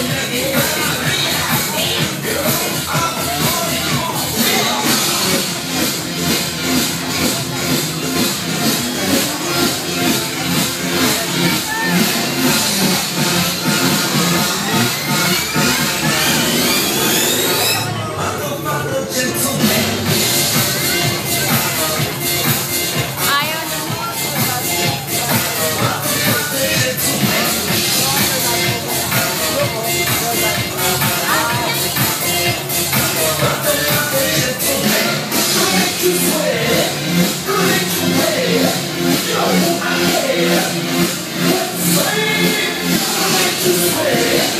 Yeah. Hey,